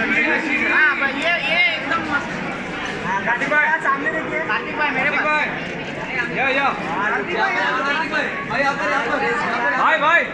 हाँ भाई ये ये एकदम मस्त। कार्तिक भाई सामने देखिए कार्तिक भाई मेरे कार्तिक पास भाई या या कार्तिक भाई भाई भाई